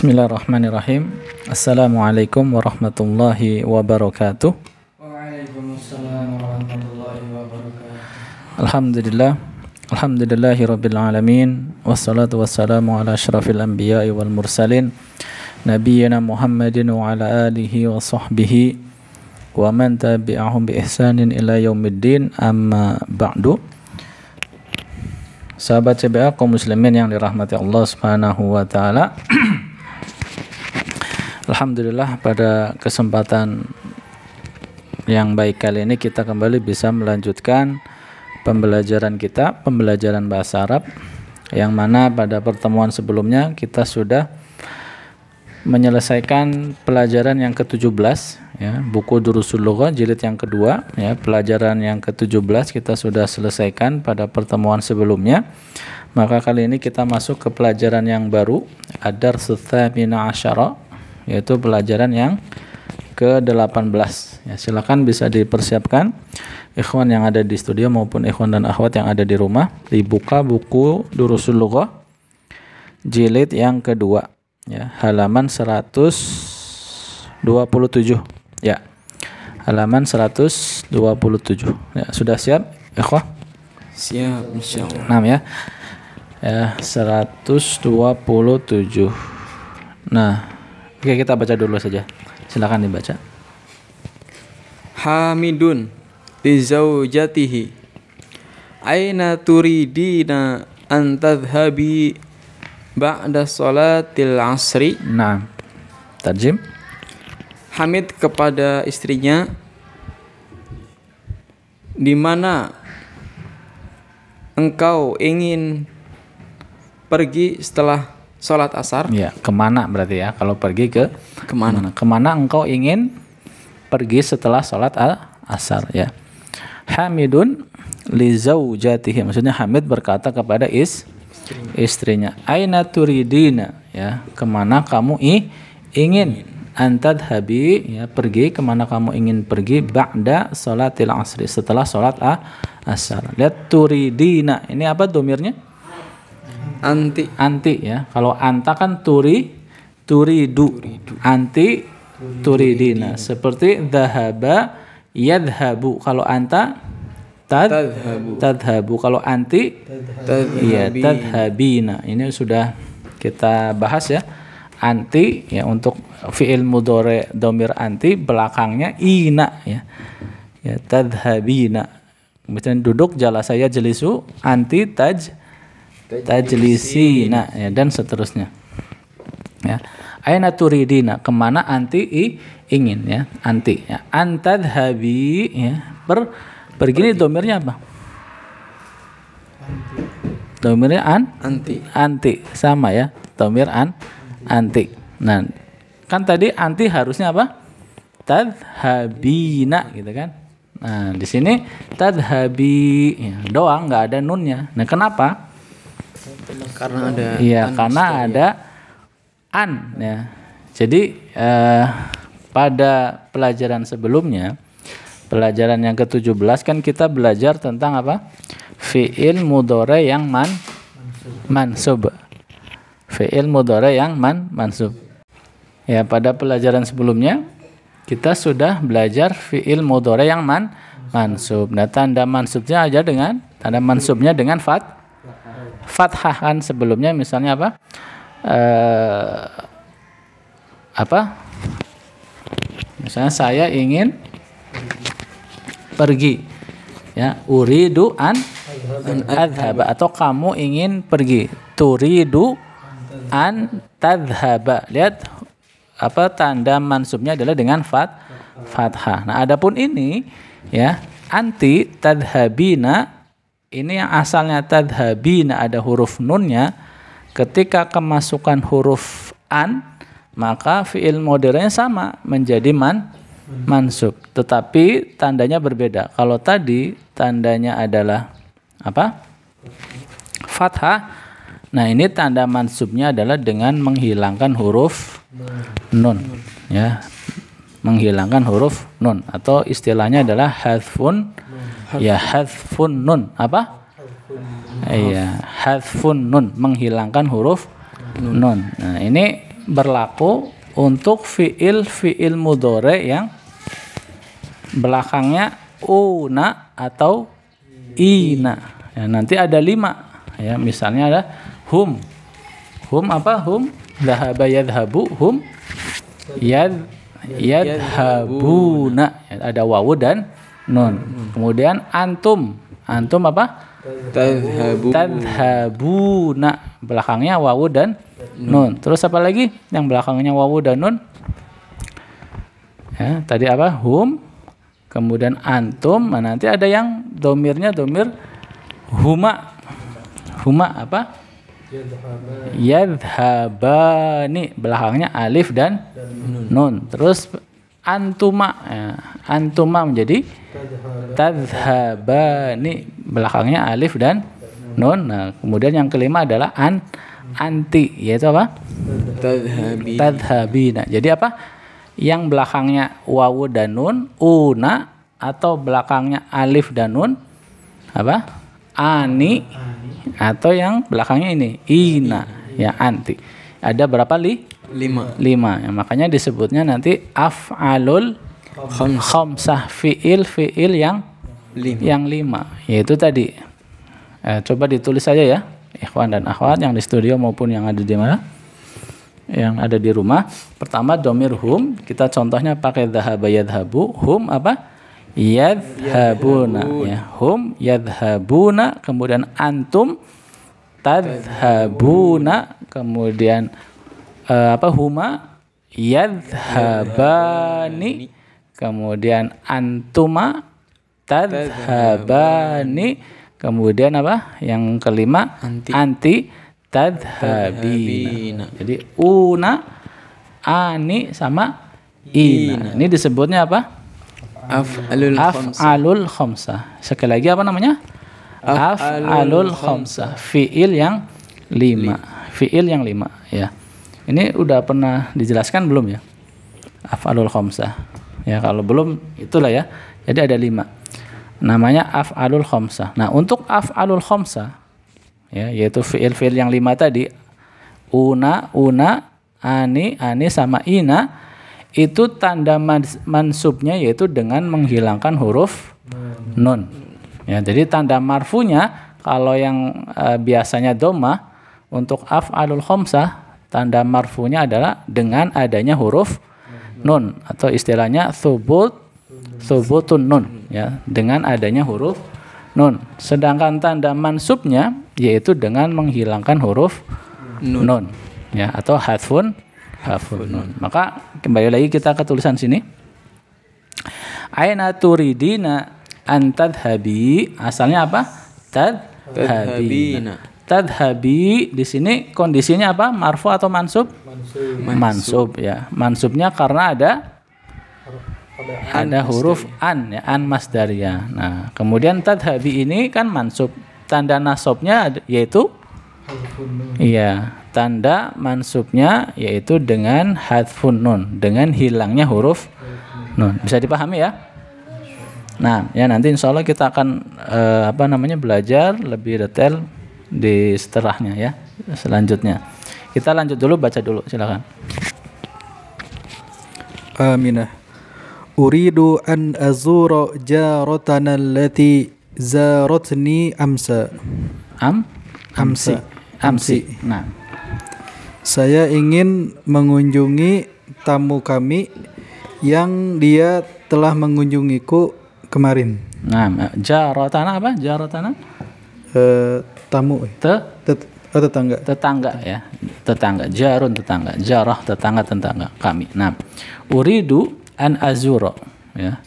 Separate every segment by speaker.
Speaker 1: Bismillahirrahmanirrahim. Assalamualaikum warahmatullahi wabarakatuh.
Speaker 2: Waalaikumsalam warahmatullahi wabarakatuh.
Speaker 1: Alhamdulillah. Alhamdulillahi rabbil alamin. Wassalatu wassalamu ala asyrafil anbiya'i wal mursalin. Nabiyyina Muhammadin wa ala alihi wa sahbihi wa man tabi'ahum bi ihsanin ila yaumiddin amma ba'du. Sahabat CBA kaum muslimin yang dirahmati Allah Subhanahu wa taala. Alhamdulillah pada kesempatan yang baik kali ini kita kembali bisa melanjutkan pembelajaran kita, pembelajaran bahasa Arab yang mana pada pertemuan sebelumnya kita sudah menyelesaikan pelajaran yang ke-17 ya, buku Durusul Lughah jilid yang kedua ya, pelajaran yang ke-17 kita sudah selesaikan pada pertemuan sebelumnya. Maka kali ini kita masuk ke pelajaran yang baru, Ad-Darsu Tsamina Asyara yaitu pelajaran yang ke-18 ya silakan bisa dipersiapkan. Ikhwan yang ada di studio maupun ikhwan dan akhwat yang ada di rumah dibuka buku Durusul Lughah jilid yang kedua. Ya halaman 127 ya halaman 127 ya sudah siap ikhwah?
Speaker 2: Siap insyaallah.
Speaker 1: Nah ya. Ya 127 nah Oke, kita baca dulu saja. Silakan dibaca.
Speaker 2: Hamidun li zaujatihi. Aina turidina an tadhhabi ba'da salatil asri?
Speaker 1: Nah, tarjim.
Speaker 2: Hamid kepada istrinya di mana engkau ingin pergi setelah sholat asar
Speaker 1: Ya, ke mana berarti ya? Kalau pergi ke
Speaker 2: ke
Speaker 1: mana? Ke mana engkau ingin pergi setelah sholat al- asar ya? Hamidun li zaujatihi. Maksudnya Hamid berkata kepada is istrinya, "Aina turidina?" Ya, ke mana kamu i ingin antad habi ya pergi ke mana kamu ingin pergi ba'da sholatil asri setelah sholat a- asar. Lihat turidina. Ini apa domirnya?
Speaker 2: Anti
Speaker 1: anti ya. Kalau anta kan turi turidu. Anti turidina. Seperti dhahaba yadhabu. Kalau anta tad
Speaker 2: Tadhabu.
Speaker 1: tadhabu. Kalau anti iya
Speaker 2: tadhhabi.
Speaker 1: tadhabina. Ini sudah kita bahas ya. Anti ya untuk fiil mudore domir anti belakangnya ina ya. Ya tadhabina. Misalnya duduk jala saya jelisu anti taj tajlisina ya dan seterusnya. Ya. Aina turidina ke mana anti i, ingin ya anti ya. Antadhabi ya per pergi ini domirnya apa? Domirnya an?
Speaker 2: Anti.
Speaker 1: Anti sama ya. Domir an anti. Nah kan tadi anti harusnya apa? Tadhabina gitu kan? Nah di sini tadhabi ya, doang nggak ada nunnya. Nah kenapa
Speaker 2: karena ada
Speaker 1: Iya,
Speaker 2: an
Speaker 1: karena ada an ya. Jadi eh, pada pelajaran sebelumnya, pelajaran yang ke-17 kan kita belajar tentang apa? Fi'il mudhari yang man mansub. Fi'il mudhari yang man mansub. Ya, pada pelajaran sebelumnya kita sudah belajar fi'il mudhari yang man mansub. Nah, tanda mansubnya aja dengan tanda mansubnya dengan fat fathah kan sebelumnya misalnya apa? Eh apa? Misalnya saya ingin pergi ya uridu an adhaba atau kamu ingin pergi turidu an tadhaba. Lihat apa tanda mansubnya adalah dengan fat fathah. Nah adapun ini ya anti tadhabina ini yang asalnya tadhabina ada huruf nunnya. Ketika kemasukan huruf an maka fiil modernnya sama menjadi man mansub. Tetapi tandanya berbeda. Kalau tadi tandanya adalah apa? Fathah. Nah ini tanda mansubnya adalah dengan menghilangkan huruf nun ya menghilangkan huruf nun. Atau istilahnya adalah hadfun. Ya hadfun nun. Apa? Iya hadfun nun. Menghilangkan huruf nun. nah ini berlaku untuk fiil fiil mudore yang belakangnya una atau ina. Ya, nanti ada lima. Ya, misalnya ada hum. Hum apa? Hum? Dhahaba yadhabu hum? Yad yadhabuna. Ya, ada wawu dan nun. Kemudian antum. Antum apa?
Speaker 2: Tadhabu.
Speaker 1: Tadhabuna. Belakangnya wawu dan nun. Terus apa lagi? Yang belakangnya wawu dan nun? Ya, tadi apa? Hum. Kemudian antum. Nah, nanti ada yang domirnya domir huma. Huma apa? Yadhabani. Belakangnya alif dan nun. Terus antuma. Ya, antuma menjadi tadhabani. Belakangnya alif dan nun. Nah, kemudian yang kelima adalah an anti yaitu apa?
Speaker 2: Tadhabi.
Speaker 1: Tadhabina. Jadi apa? Yang belakangnya wawu dan nun, una atau belakangnya alif dan nun apa? Ani atau yang belakangnya ini ina ya anti. Ada berapa li?
Speaker 2: Lima.
Speaker 1: Lima. Ya, makanya disebutnya nanti af'alul
Speaker 2: Khams.
Speaker 1: khamsah fiil fiil yang
Speaker 2: Lima.
Speaker 1: yang lima yaitu tadi eh, coba ditulis saja ya ikhwan dan akhwat yang di studio maupun yang ada di mana yang ada di rumah pertama domir hum kita contohnya pakai dhahaba yadhabu hum apa yadhabuna ya hum yadhabuna kemudian antum. Tadhabuna kemudian eh, apa huma. Yadhabani kemudian antuma. Tadhabani kemudian apa yang kelima.
Speaker 2: Anti.
Speaker 1: anti. Tadhabina jadi una ani sama ina. Ini disebutnya apa
Speaker 2: Af'alul khams.
Speaker 1: af'alul khamsah sekali lagi apa namanya? Af'alul khamsah fiil yang lima. Fiil yang lima ya. Ini udah pernah dijelaskan belum ya? Af'alul khamsah ya kalau belum itulah ya. Jadi ada lima. Namanya af'alul khamsah nah untuk af'alul khamsah ya yaitu fiil-fiil yang lima tadi una una ani ani sama ina itu tanda mans- mansubnya yaitu dengan menghilangkan huruf nun ya jadi tanda marfunya kalau yang eh, biasanya doma untuk af'alul khamsah tanda marfunya adalah dengan adanya huruf nun atau istilahnya thubut thubutun nun ya dengan adanya huruf nun sedangkan tanda mansubnya yaitu dengan menghilangkan huruf
Speaker 2: Nun.
Speaker 1: nun ya atau hadfun hadfun nun. Maka kembali lagi kita ke tulisan sini. Aina turidina an tadhabi asalnya apa? Tadhabi
Speaker 2: Tadhabina.
Speaker 1: tadhabi di sini kondisinya apa? Marfu atau mansub? Mansub. Ya. Mansubnya karena ada ada huruf an ya. An masdaria nah kemudian tadhabi ini kan mansub. Tanda nasabnya yaitu Iya, tanda mansubnya yaitu dengan hadfun nun, dengan hilangnya huruf nun. Bisa dipahami ya? Nah, ya nanti insya Allah kita akan uh, apa namanya belajar lebih detail di setelahnya ya, selanjutnya. Kita lanjut dulu baca dulu, silakan.
Speaker 3: Aminah. Uridu an azura jaratana allati zaratni amsa.
Speaker 1: Am?
Speaker 3: Amsi.
Speaker 1: amsa amsi nah.
Speaker 3: Saya ingin mengunjungi tamu kami yang dia telah mengunjungiku kemarin.
Speaker 1: nah jarotana apa? Jarotana
Speaker 3: Eh, tamu,
Speaker 1: te?
Speaker 3: Tet- oh, tetangga.
Speaker 1: tetangga ya. Tetangga jarun tetangga jarah tetangga tetangga kami. Nah uridu an azuro ya.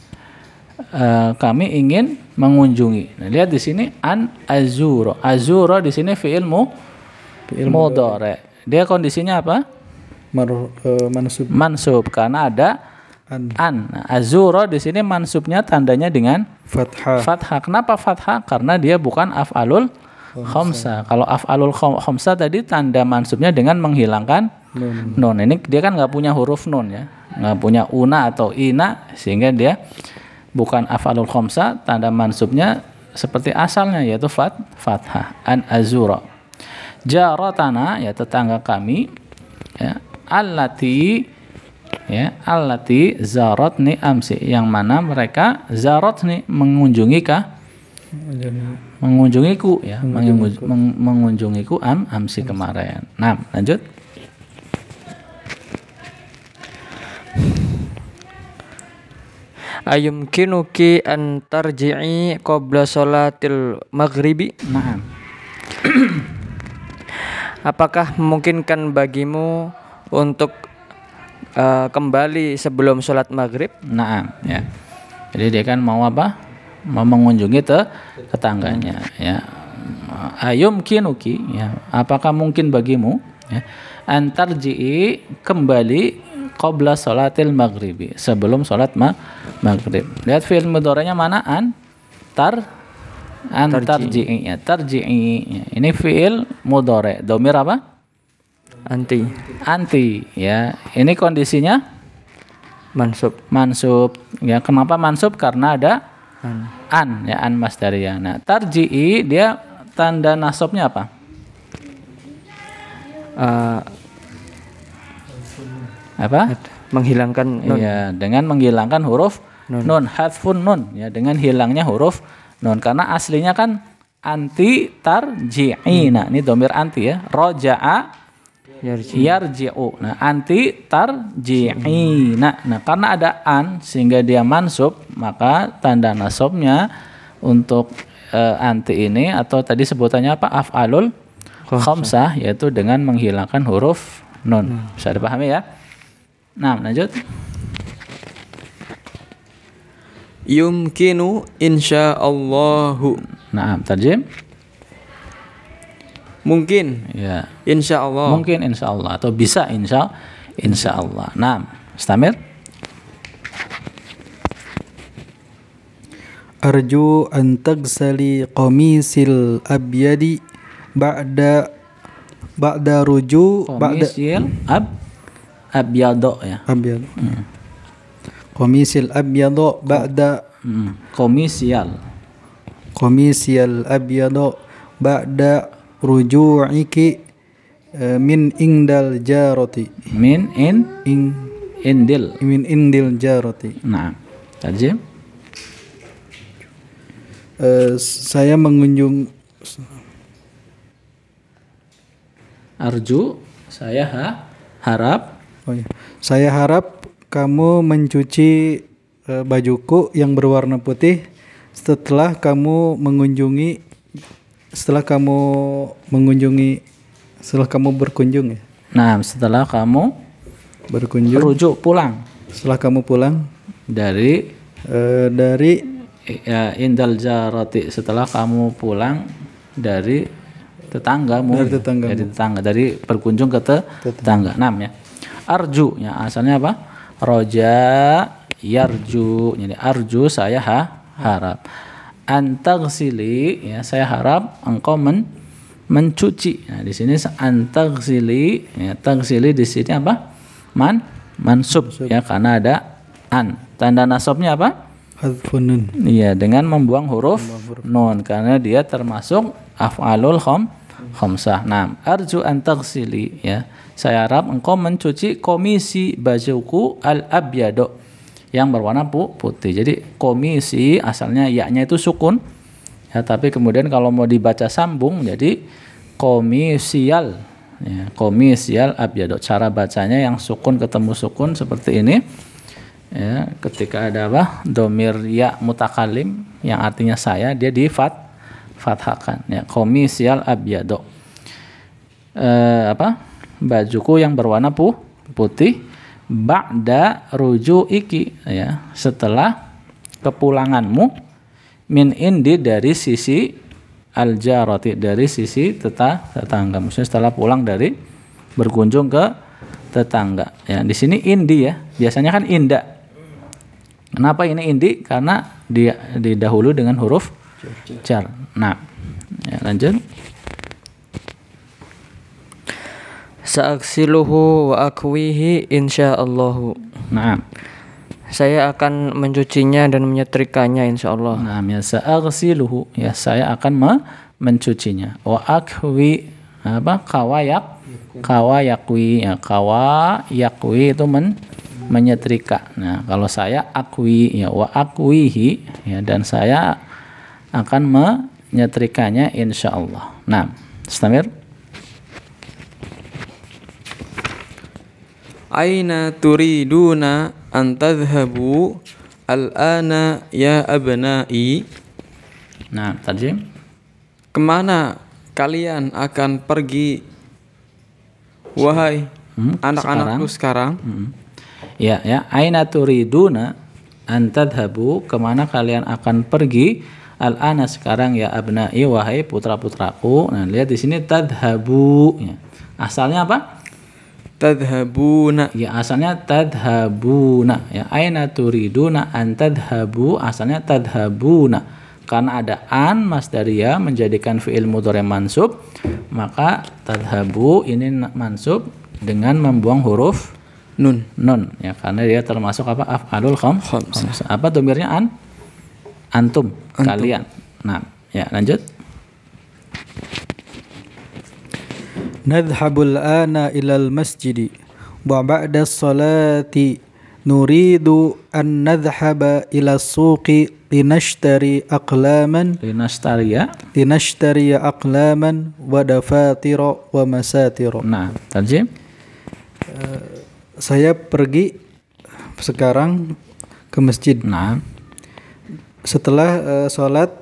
Speaker 1: Eh, kami ingin mengunjungi. Nah, lihat di sini an azuro. Azuro di sini fiil mu fiil mudhari dia kondisinya apa?
Speaker 3: Mar, eh, mansub.
Speaker 1: Mansub. Karena ada
Speaker 3: an.
Speaker 1: an. Azuro di sini mansubnya tandanya dengan
Speaker 3: fathah.
Speaker 1: fathah. Kenapa fathah? Karena dia bukan af'alul khamsa kalau af'alul khom- khamsa tadi tanda mansubnya dengan menghilangkan
Speaker 3: Nun.
Speaker 1: nun. Ini dia kan nggak punya huruf nun ya. Nggak punya una atau ina sehingga dia bukan af'alul khamsa tanda mansubnya seperti asalnya yaitu fat fathah. An azura jaratana ya tetangga kami ya allati ya allati zaratni amsi yang mana mereka zaratni mengunjungi kah mengunjungiku ya mengunjungiku, meng- mengunjungiku am amsi kemarin. Nah lanjut.
Speaker 4: Ayumkinuki an tarji'i qabla sholatil maghribi?
Speaker 1: nah
Speaker 4: Apakah memungkinkan bagimu untuk eh, kembali sebelum sholat maghrib?
Speaker 1: nah ya. Jadi dia kan mau apa? Mau mengunjungi te tetangganya ya. Ayum kinuki ya. Apakah mungkin bagimu ya antarji'i kembali qabla salatil maghribi sebelum salat ma maghrib? Lihat fi'il mudhari'nya mana? An tar an tarji'i. ya tarji'i. Ya. ini fi'il mudhari. Domir apa?
Speaker 4: Anti.
Speaker 1: Anti ya. Ini kondisinya?
Speaker 4: Mansub.
Speaker 1: mansub. Ya kenapa mansub? Karena ada
Speaker 4: An.
Speaker 1: an ya an masdariyah nah tarji'i dia tanda nasabnya apa?
Speaker 4: Eh,
Speaker 1: apa?
Speaker 4: Menghilangkan nun.
Speaker 1: Iya, dengan menghilangkan huruf nun. hadfun nun ya dengan hilangnya huruf nun karena aslinya kan anti tarji'i nah ini domir anti ya. Roja'a
Speaker 4: Yarji.
Speaker 1: yarji'u. Nah anti tarji'i nah, nah karena ada an sehingga dia mansub maka tanda nasabnya untuk eh, anti ini atau tadi sebutannya apa? Af'alul khamsah yaitu dengan menghilangkan huruf nun. Bisa dipahami ya? Nah lanjut
Speaker 2: Yumkinu insyaallahu.
Speaker 1: nah tarjim?
Speaker 2: Mungkin.
Speaker 1: Ya.
Speaker 2: Insyaallah.
Speaker 1: mungkin insya Allah atau bisa insya insya Allah nah stamir
Speaker 3: Arju an tagsali qamisil abyadi ba'da ba'da ruju ba'da
Speaker 1: komisil ab abyado ya.
Speaker 3: Abyad. Qamisil abyadu ba'da
Speaker 1: Hmm, komisial
Speaker 3: abyadu ba'da ruju'iki eh, min indal jarati.
Speaker 1: Min in?
Speaker 3: In.
Speaker 1: Indil.
Speaker 3: Min indil jarati.
Speaker 1: Nah tarjim
Speaker 3: Eh, saya mengunjung
Speaker 1: arju saya ha, harap.
Speaker 3: Oh ya. saya harap kamu mencuci eh, bajuku yang berwarna putih setelah kamu mengunjungi setelah kamu mengunjungi setelah kamu berkunjung ya?
Speaker 1: Nah setelah kamu
Speaker 3: berkunjung.
Speaker 1: rujuk pulang.
Speaker 3: Setelah kamu pulang.
Speaker 1: Dari?
Speaker 3: Eh, dari?
Speaker 1: Ya, indal jarati setelah kamu pulang dari tetanggamu.
Speaker 3: Dari tetanggamu.
Speaker 1: dari tetangga dari berkunjung ke te- tetangga. Enam ya. Arju ya asalnya apa roja yarju jadi arju saya ha, harap. Antagsili ya saya harap engkau men, mencuci. Nah di sini antagsili ya tagsili di sini apa? Man mansub ya karena ada an. Tanda nasabnya apa?
Speaker 3: Hadfunun
Speaker 1: Iya, dengan membuang huruf nun karena dia termasuk af'alul kham khamsah. Nah, arju an taghsili ya. Saya harap engkau mencuci komisi bajuku al abyado yang berwarna pu- putih. Jadi komisi asalnya ya-nya itu sukun. Ya, tapi kemudian kalau mau dibaca sambung jadi komisial ya, komisial abyado. Cara bacanya yang sukun ketemu sukun seperti ini ya ketika ada apa domir ya mutakalim yang artinya saya dia di fat fathahkan ya komisial abyado eh, apa bajuku yang berwarna pu putih ba'da ruju iki ya setelah kepulanganmu min indi dari sisi al jarati dari sisi teta tetangga maksudnya setelah pulang dari berkunjung ke tetangga ya di sini indi ya biasanya kan inda Kenapa ini indi? Karena dia didahulu dengan huruf jar. Nah, ya, lanjut.
Speaker 4: Sa'aksiluhu wa akwihi insyaallahu.
Speaker 1: Nah,
Speaker 4: Saya akan mencucinya dan menyetrikanya insyaallah.
Speaker 1: nah ya sa'aghsiluhu ya saya akan me mencucinya. Wa akwi apa kawayak kawayakwi ya kawayakwi itu men menyetrika. Nah, kalau saya akwi ya wa akwihi ya dan saya akan menyetrikanya insyaallah. Nah, Stamir.
Speaker 2: Aina turiduna an tadhhabu al-ana ya abnai?
Speaker 1: Nah, tarjim.
Speaker 2: Ke mana kalian akan pergi wahai
Speaker 1: Hmm,
Speaker 2: anak-anakku sekarang?
Speaker 1: Hmm. Ya, ya. Aina turiduna an tadhabu ke mana kalian akan pergi? Al-ana sekarang ya abnai wahai putra-putraku. Nah, lihat di sini tadhabu ya. Asalnya apa?
Speaker 2: Tadhhabuna
Speaker 1: Ya asalnya tadhabuna. Ya aina turiduna an tadhabu? Asalnya tadhabuna. Karena ada an masdaria menjadikan fiil mudhari mansub maka tadhabu ini mansub dengan membuang huruf
Speaker 2: nun.
Speaker 1: nun. Ya karena dia termasuk apa? Afalul kham khamsah. apa domirnya an? Antum, kalian. Nah ya lanjut
Speaker 3: نذهب الآن إلى المسجد وبعد الصلاة نريد أن نذهب إلى السوق لنشتري أقلاما
Speaker 1: linastaria
Speaker 3: لنشتري أقلاما ودفاتر ومساتر
Speaker 1: nah tarjim
Speaker 3: Saya pergi sekarang ke masjid.
Speaker 1: nah
Speaker 3: Setelah eh, sholat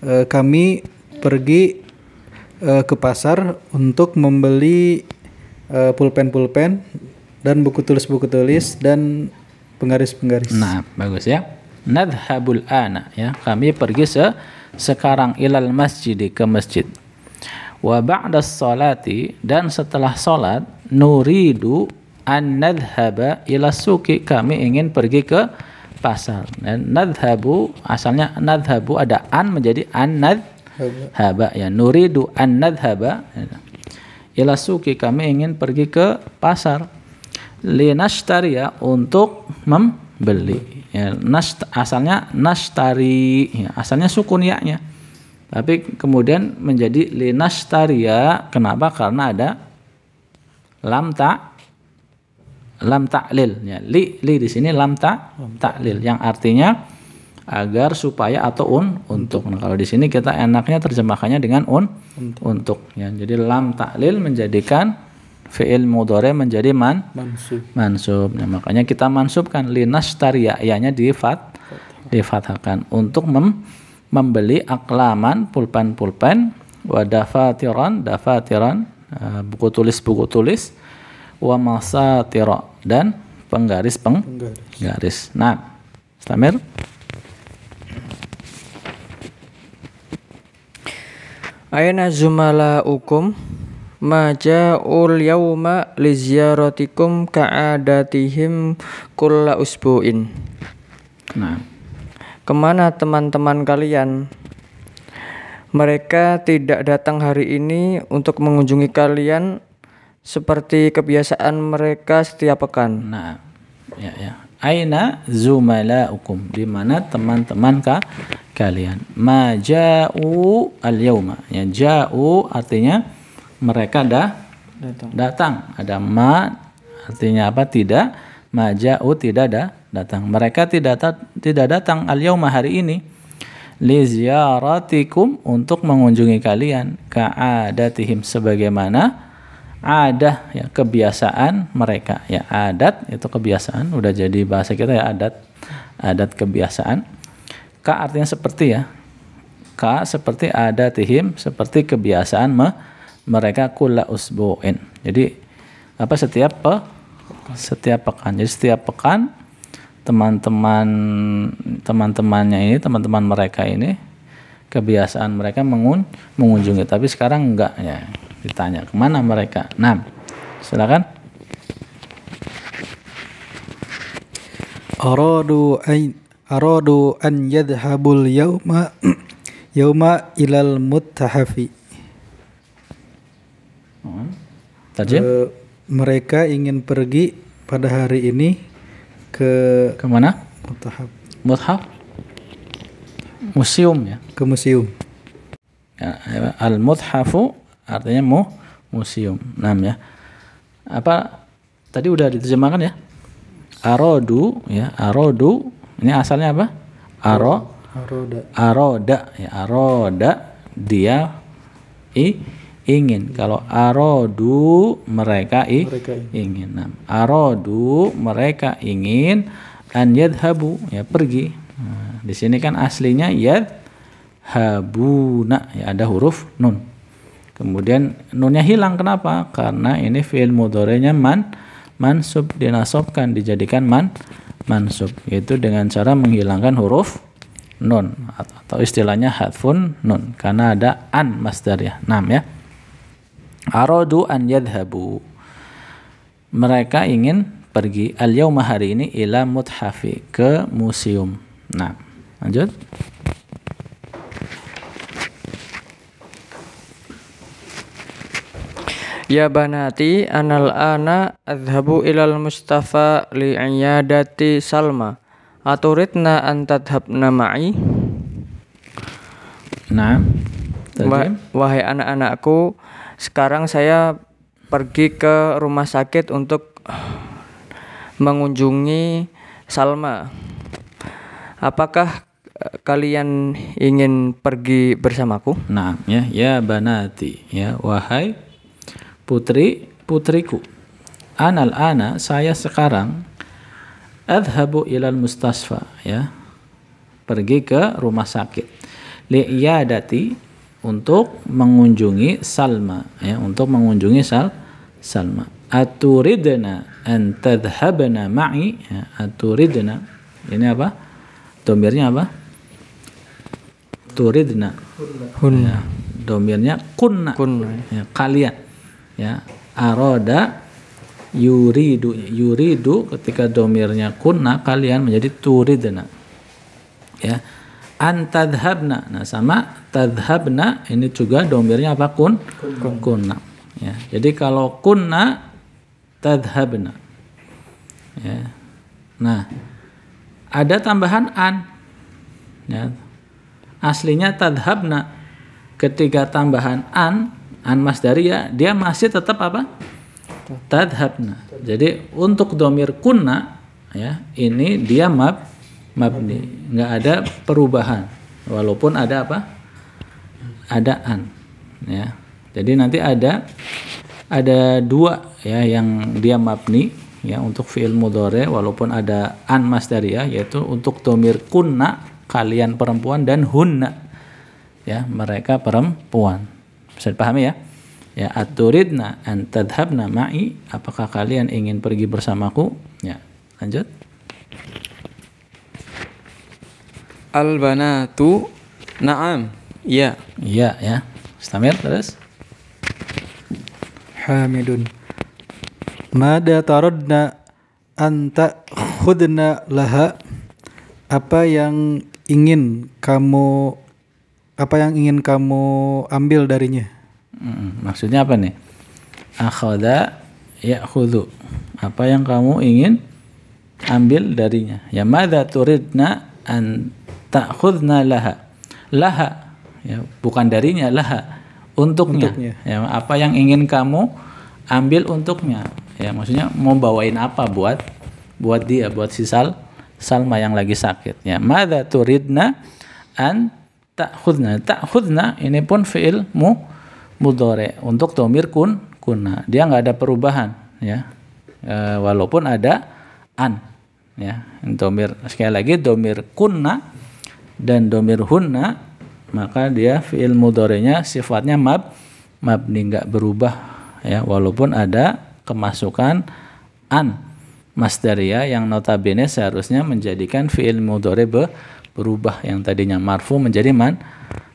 Speaker 3: eh, kami pergi eh, ke pasar untuk membeli eh, pulpen-pulpen dan buku tulis-buku tulis dan penggaris-penggaris.
Speaker 1: Nah, bagus ya. Nadhabul ana ya. Kami pergi se sekarang ilal masjid ke masjid. Wa ba'da salati dan setelah salat nuridu an nadhhaba ila suki kami ingin pergi ke pasar. Dan nadhabu asalnya nadhabu ada an menjadi an nadhhaba ya. Nuridu an nadhhaba. Ila suki kami ingin pergi ke pasar. Linashtaria untuk membeli. Ya nast asalnya nashtari. Ya, asalnya sukun ya-nya tapi kemudian menjadi linashtaria kenapa? Karena ada lam ta lam ta'lil. Ya li li di sini lam ta ta'lil. Yang artinya agar supaya atau un untuk. Nah, kalau di sini kita enaknya terjemahkannya dengan un untuk. ya jadi lam ta'lil menjadikan fiil mudhari menjadi man
Speaker 3: Mansub.
Speaker 1: mansub. Nah, makanya kita mansubkan. Linashtaria ya-nya di fat difathahkan untuk mem- membeli aklaman pulpen-pulpen wa dafatiran dafatiran eh, buku tulis buku tulis wa masatira dan penggaris penggaris. Nah, Stamir
Speaker 4: Aina zumalaukum ma ja'ul yauma li ziyaratikum ka'adatihim kulla usbu'in.
Speaker 1: Nah,
Speaker 4: Ke mana teman-teman kalian? Mereka tidak datang hari ini untuk mengunjungi kalian seperti kebiasaan mereka setiap pekan.
Speaker 1: Nah, ya ya. Aina zumalaukum? Di mana teman-teman ka kalian? Ma ja'u al-yauma. Ya, ja'u artinya mereka dah datang. Ada ma artinya apa? Tidak. Ma ja'u tidak ada datang. Mereka tidak ta- tidak datang al-yauma hari ini li ziyaratikum untuk mengunjungi kalian ka'adatihim sebagaimana ada ya kebiasaan mereka. Ya adat itu kebiasaan. Udah jadi bahasa kita ya adat. Adat kebiasaan. Ka artinya seperti ya. Ka seperti adatihim seperti kebiasaan me, mereka kula usbu'in. Jadi apa setiap pe, setiap pekan. Jadi setiap pekan teman-teman teman-temannya ini teman-teman mereka ini kebiasaan mereka mengun, mengunjungi. Tapi sekarang enggak ya ditanya ke mana mereka? Nah silakan.
Speaker 3: Aradu an aradu an yadhhabul yauma yauma ilal muttahafi.
Speaker 1: Tajim?
Speaker 3: Eh, mereka ingin pergi pada hari ini ke
Speaker 1: ke mana
Speaker 3: muttahaf,
Speaker 1: mushaf museum ya?
Speaker 3: Ke museum.
Speaker 1: Ya, al muthafu artinya mu museum. Enam ya. Apa tadi udah diterjemahkan ya? Arodu ya, arodu. Ini asalnya apa? Aro
Speaker 3: Aroda.
Speaker 1: aroda ya aroda dia i, ingin kalau arodu mereka i,
Speaker 3: Mereka
Speaker 1: ingin nah, arodu mereka ingin an yadhabu ya pergi Nah, di sini kan aslinya yadhabuna ya ada huruf nun kemudian nunnya hilang kenapa? Karena ini fiil mudhari'nya man mansub dinasobkan dijadikan man mansub. Yaitu dengan cara menghilangkan huruf nun atau istilahnya hadfun nun karena ada an masdar ya nam ya. Aradu an yadhabu mereka ingin pergi al yauma hari ini ila muthafi ke museum. Nah lanjut
Speaker 4: Ya banati anal ana adhabu ilal Mustafa li iyadati Salma. Aturidna an tadhabna ma'i.
Speaker 1: nah
Speaker 4: Wa-
Speaker 1: tadi
Speaker 4: Wahai anak-anakku, sekarang saya pergi ke rumah sakit untuk mengunjungi Salma. Apakah eh, kalian ingin pergi bersamaku?
Speaker 1: Nah, ya, ya banati, ya wahai putri putriku. Anal ana saya sekarang adhabu ilal mustasfa, ya. Pergi ke rumah sakit. Li'iyadati untuk mengunjungi Salma, ya, untuk mengunjungi Sal Salma. Aturidna an tadhhabna ma'i, ya, aturidna. Ini apa? Domirnya apa? Turidna.
Speaker 4: Hun.
Speaker 1: Ya, domirnya kunna.
Speaker 4: Kunna.
Speaker 1: Ya, kalian. Ya, aroda yuridu yuridu ketika domirnya kunna kalian menjadi turidna. Ya. Antadhabna. Nah, sama tadhabna ini juga domirnya apa kun? Kunna. Ya. Jadi kalau kunna tadhabna. Ya. Nah, ada tambahan an. Ya. Aslinya tadhabna. Ketika tambahan an, an masdaria, dia masih tetap apa? Tadhabna. Jadi untuk domir kunna, ya ini dia mab mabni, nggak ada perubahan. Walaupun ada apa? Ada an. Ya. Jadi nanti ada ada dua ya yang dia mabni ya untuk fiil mudhari walaupun ada an masdariyah yaitu untuk domir kunna kalian perempuan dan hunna ya mereka perempuan bisa dipahami ya? Ya aturidna an tadhabna ma'i. Apakah kalian ingin pergi bersamaku? Ya lanjut.
Speaker 2: Al banatu na'am. Ya.
Speaker 1: iya ya. Stamir terus?
Speaker 3: Hamidun. Mada taradna anta khudna laha. Apa yang ingin kamu apa yang ingin kamu ambil darinya?
Speaker 1: Mm, maksudnya apa nih? Akhadha ya'khudhu. Apa yang kamu ingin ambil darinya? Ya madza turidna an ta'khudna laha. Laha. Ya bukan darinya laha. Untuknya,
Speaker 3: Untuknya.
Speaker 1: ya apa yang ingin kamu ambil untuknya? Ya maksudnya mau bawain apa buat buat dia buat si Sal Salma yang lagi sakit. Ya madza turidna an ta'khudna. Ta'khudna ini pun fiil mu mudhari. Untuk domir kun kunna dia nggak ada perubahan ya. E, walaupun ada an ya. Domir sekali lagi domir kunna dan domir hunna maka dia fiil mudhari'nya sifatnya mab mabni nggak berubah ya. Walaupun ada kemasukan an masdaria yang notabene seharusnya menjadikan fiil mudhari be- berubah yang tadinya. Marfu menjadi man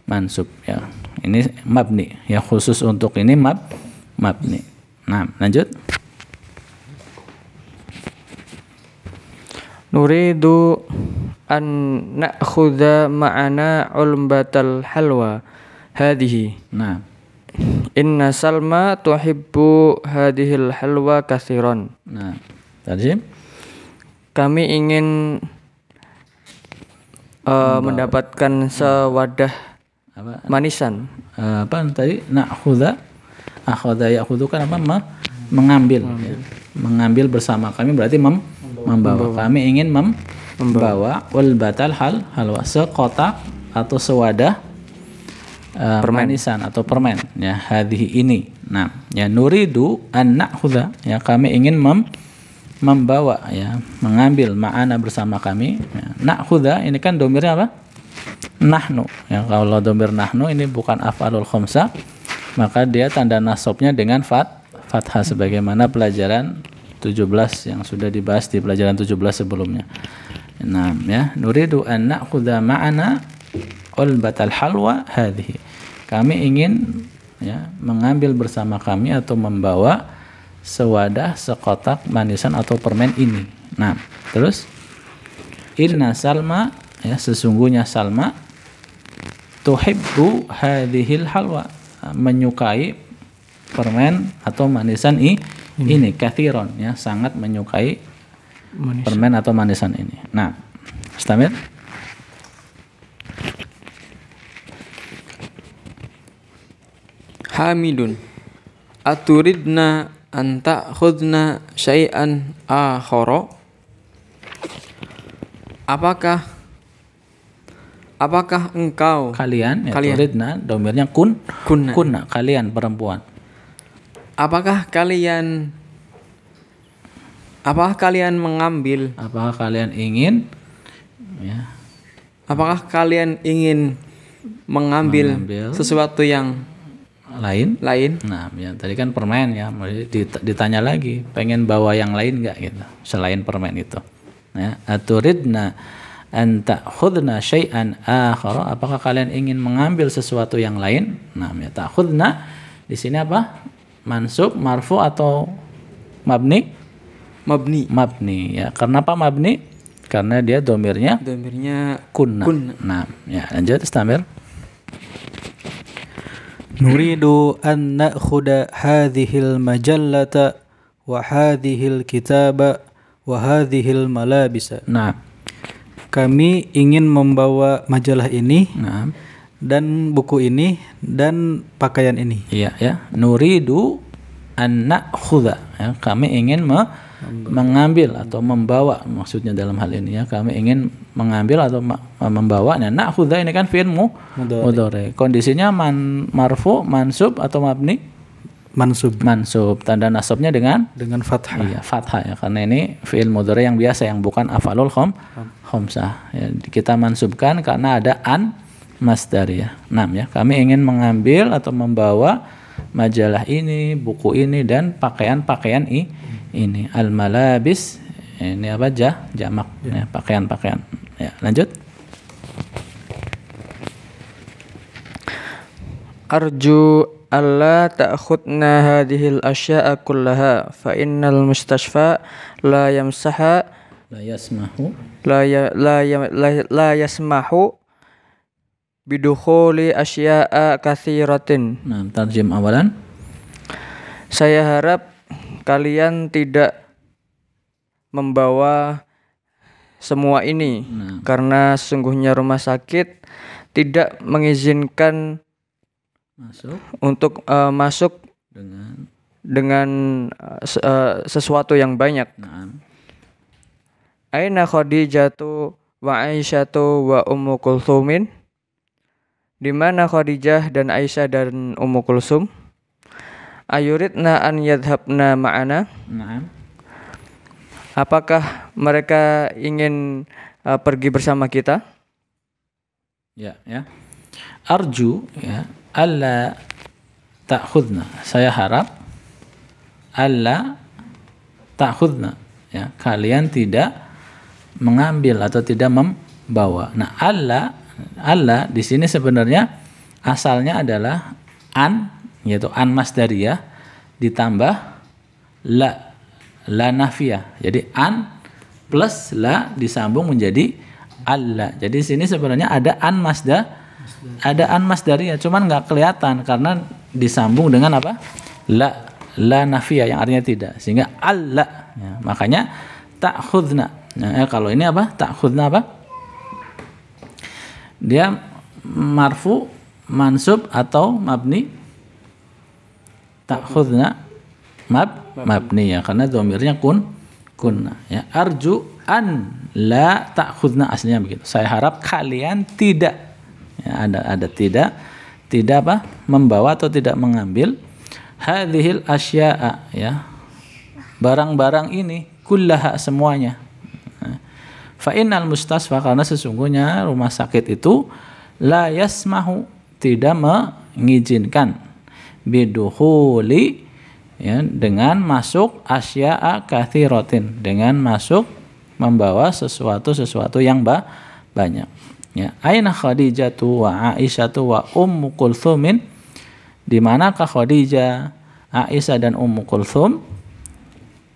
Speaker 1: mansub ya. Ini mabni ya khusus untuk ini mab mabni. Nah lanjut.
Speaker 4: Nuridu an na'khudha ma'ana ulbatal halwa hadhihi.
Speaker 1: nah.
Speaker 4: Inna Salma tuhibbu hadhil halwa kathiran.
Speaker 1: nah tadi.
Speaker 4: Kami ingin eh, mendapatkan sewadah
Speaker 1: apa
Speaker 4: manisan.
Speaker 1: Eh, apa tadi nakhudha Akhadha ya'khudhu kan apa? Me- mengambil. Ya. Mengambil bersama kami berarti mem- membawa. Kami ingin mem- membawa wal batal hal halwa sekotak atau sewadah uh, manisan atau permen ya hadhihi ini. Nah, ya nuridu an na'khudha ya kami ingin mem membawa ya mengambil ma'ana bersama kami ya. Na'khudha ini kan domirnya apa? nahnu ya kalau domir nahnu ini bukan afalul khamsah maka dia tanda nasabnya dengan fat fathah sebagaimana pelajaran 17 yang sudah dibahas di pelajaran 17 sebelumnya. Nah, ya, nuridu an na'khudha ma'ana ulbatal halwa hadhihi. Kami ingin ya mengambil bersama kami atau membawa sewadah sekotak manisan atau permen ini. Nah, terus inna salma ya sesungguhnya Salma tuhibbu hadhil halwa menyukai permen atau manisan i, ini kathiron ya sangat menyukai permen atau manisan ini. Nah, Stamir
Speaker 2: Hamidun. Aturidna an ta'khudna syai'an akhara? Apakah apakah engkau
Speaker 1: kalian ya
Speaker 2: Kalian.
Speaker 1: turidna domirnya kun
Speaker 2: Kunna.
Speaker 1: kunna kalian perempuan.
Speaker 2: apakah kalian apakah kalian mengambil
Speaker 1: Apakah kalian ingin ya
Speaker 2: apakah kalian ingin mengambil,
Speaker 1: Mengambil.
Speaker 2: sesuatu yang
Speaker 1: lain?
Speaker 2: lain
Speaker 1: Nah, ya tadi kan permen ya, ditanya lagi, pengen bawa yang lain nggak gitu, selain permen itu. Ya, aturidna an ta'khudna syai'an akhara, apakah kalian ingin mengambil sesuatu yang lain? Nah, ya ta'khudna di sini apa? Mansub, marfu atau mabni?
Speaker 2: mabni
Speaker 1: Mabni ya. Karena apa mabni? Karena dia domirnya
Speaker 2: domirnya
Speaker 1: kunna.
Speaker 2: Kunna.
Speaker 1: Nah, ya lanjut Istamir.
Speaker 3: Nuridu an na'khudha hadhil majallata wa hadhil kitaba wa hadhil malabisa.
Speaker 1: Nah,
Speaker 3: Kami ingin membawa majalah ini
Speaker 1: nah.
Speaker 3: dan buku ini dan pakaian ini.
Speaker 1: Iya ya. Nuridu an na'khudha ya. Kami ingin me- mengambil atau membawa maksudnya dalam hal ini ya. Kami ingin mengambil atau membawa. Nah, na'khudha ini kan fi'il mu mudhari. Kondisinya man marfu, mansub atau mabni?
Speaker 3: Mansub
Speaker 1: Mansub. Tanda nasabnya dengan
Speaker 3: dengan fathah.
Speaker 1: Iya, fathah ya karena ini fi'il mudhari yang biasa yang bukan afalul khom khomsah. Ya, kita mansubkan karena ada an masdariyah. Enam ya. Kami ingin mengambil atau membawa majalah ini, buku ini dan pakaian-pakaian i, ini al malabis ini apa jah jamak ya, pakaian-pakaian. Ya, lanjut.
Speaker 4: Arju alla ta'khudna hadhil asya'a kullaha fa innal mustashfa la yamsaha
Speaker 1: La yasmahu
Speaker 4: la ya, la, ya, la, la yasmahu bidukhuli asya'a kathiratin.
Speaker 1: Nah, tarjim awalan.
Speaker 4: Saya harap kalian tidak membawa semua ini
Speaker 1: Nah.
Speaker 4: karena sesungguhnya rumah sakit tidak mengizinkan
Speaker 1: Masuk
Speaker 4: untuk eh, masuk
Speaker 1: dengan
Speaker 4: dengan eh, sesuatu yang banyak.
Speaker 1: nah,
Speaker 4: Aina Khadijatu wa Aisyatu wa Ummu Kulthumin? Di mana Khadijah dan Aisyah dan Ummu Kulsum? Ayuridna an yadhabna ma'ana?
Speaker 1: nah,
Speaker 4: Apakah mereka ingin uh, pergi bersama kita?
Speaker 1: Ya, ya. Arju ya, alla ta'khudna. Saya harap alla ta'khudna ya. Kalian tidak mengambil atau tidak membawa. Nah, alla alla di sini sebenarnya asalnya adalah an yaitu an masdariyah ditambah la la nafiyah. Jadi an plus la disambung menjadi alla. Jadi sini sebenarnya ada an masda ada an masdariyah cuman nggak kelihatan karena disambung dengan apa? La la nafiyah yang artinya tidak. Sehingga alla. Ya, makanya ta'khudna. Nah, eh, kalau ini apa? Ta'khudna apa? Dia marfu, mansub atau mabni ta'khudna mab mabni ya karena domirnya kun kunna ya arju an la ta'khudna aslinya begitu saya harap kalian tidak ya, ada ada tidak tidak apa membawa atau tidak mengambil hadhil asya'a ya. Barang-barang ini kullaha semuanya. Fa innal mustasfa karena sesungguhnya rumah sakit itu la yasmahu tidak mengizinkan. Biduhuli ya dengan masuk asya'a kathiratin dengan masuk membawa sesuatu sesuatu yang ba banyak ya aina khadijatu wa aisyatu wa ummu kulthumin? Di manakah khadijah aisyah dan ummu kulthum?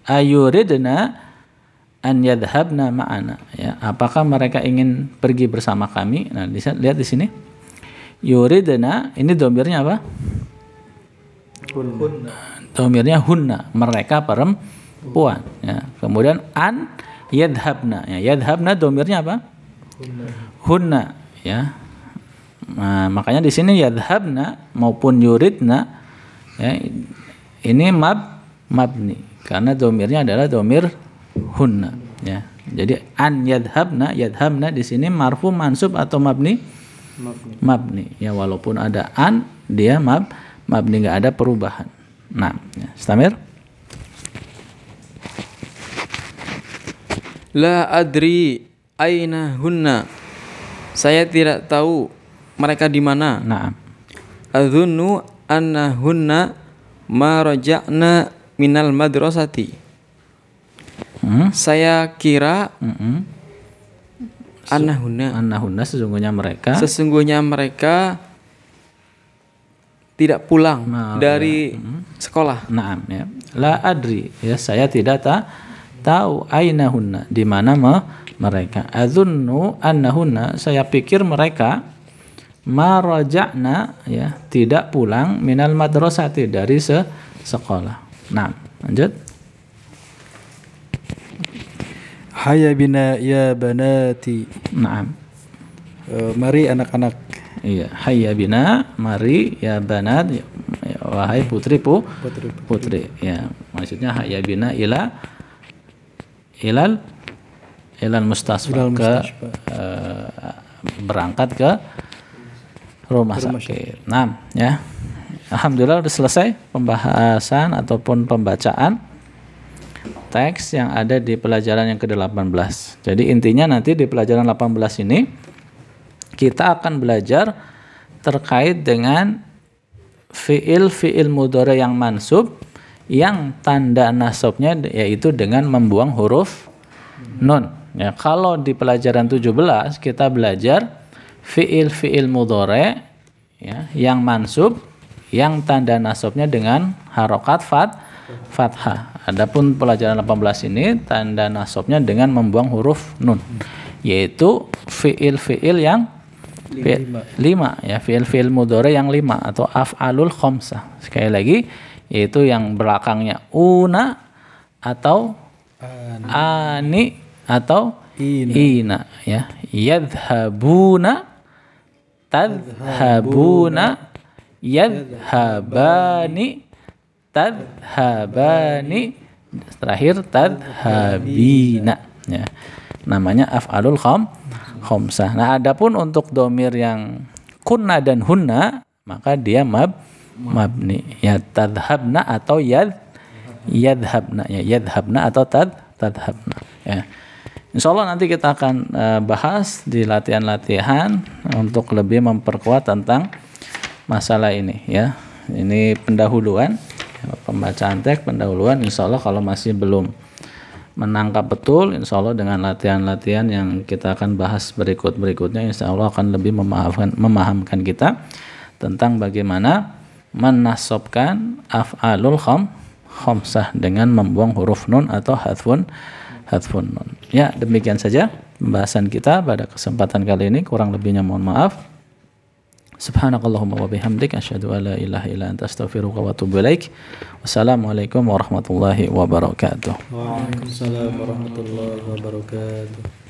Speaker 1: Ayuridna an yadhhabna ma'ana. Ya apakah mereka ingin pergi bersama kami? Nah lihat di sini. Yuridna ini domirnya apa? Domirnya hunna mereka perempuan. Ya kemudian an yadhabna ya yadhabna domirnya apa hunna. Ya. Nah, makanya di sini yadhabna maupun yuridna ya ini mab mabni. Karena domirnya adalah domir hunna ya. Jadi an yadhabna yadhabna di sini marfu mansub atau mabni? Mabni, mabni. ya walaupun ada an dia mab mabni nggak ada perubahan. Nah, ya. Stamir?
Speaker 2: La adri aina hunna. Saya tidak tahu mereka di mana.
Speaker 1: Nah.
Speaker 2: Adzunnu anna hunna ma raja'na minal madrasati. Hmm? Saya kira hmm.
Speaker 1: Annahunna Annahunna sesungguhnya mereka
Speaker 2: Sesungguhnya mereka tidak pulang nah, dari ya. sekolah.
Speaker 1: Nah, ya. La adri ya saya tidak ta tahu hunna di mana mereka. Adzunnu annahunna saya pikir mereka maraja'na ya tidak pulang minal madrasati dari se sekolah. Nah, lanjut.
Speaker 3: Hayya bina ya banati.
Speaker 1: Naam.
Speaker 3: Uh, mari anak-anak
Speaker 1: Iya, hayya bina, mari ya banat, ya, wahai putri pu, putri, putri. Ya, maksudnya hayya bina ila ilal ilal mustasfa ilal ke uh, berangkat ke rumah, rumah sakit. Nah, ya. Alhamdulillah sudah selesai pembahasan ataupun pembacaan teks yang ada di pelajaran yang ke-18. Jadi intinya nanti di pelajaran 18 ini kita akan belajar terkait dengan fiil fiil mudore yang mansub yang tanda nasabnya yaitu dengan membuang huruf nun. Ya, kalau di pelajaran 17 kita belajar fiil fiil mudore ya, yang mansub yang tanda nasabnya dengan harokat fat fathah. Adapun pelajaran 18 ini tanda nasabnya dengan membuang huruf nun yaitu fiil fiil yang lima. lima ya fiil fiil mudore yang lima atau af'alul khomsah sekali lagi yaitu yang belakangnya una atau ani, ani atau ina. ina ya yadhabuna tadhabuna yadhabani tadhabani terakhir tadhabina ya namanya af'alul khom khomsah. Nah, adapun untuk domir yang kunna dan hunna, maka dia mab mabni. Ya tadhabna atau yad yadhabna ya yadhabna atau tad tadhabna ya. Insya Allah nanti kita akan uh, bahas di latihan-latihan untuk lebih memperkuat tentang masalah ini ya. Ini pendahuluan pembacaan teks pendahuluan Insya Allah kalau masih belum menangkap betul insya Allah dengan latihan-latihan yang kita akan bahas berikut-berikutnya insya Allah akan lebih memahamkan, memahamkan kita tentang bagaimana menasobkan af'alul khom khomsah dengan membuang huruf nun atau hadfun hadfun nun ya demikian saja pembahasan kita pada kesempatan kali ini kurang lebihnya mohon maaf Subhanakallahumma wa bihamdik asyhadu an la ilaha illa anta astaghfiruka wa atubu ilaik. Wassalamualaikum warahmatullahi wabarakatuh.
Speaker 3: Waalaikumsalam warahmatullahi wabarakatuh.